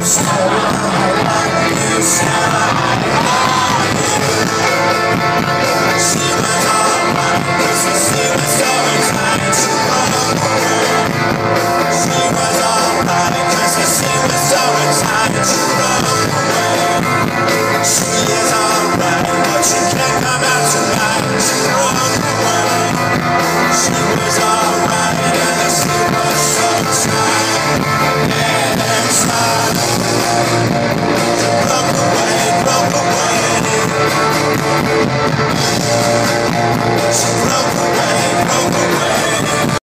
She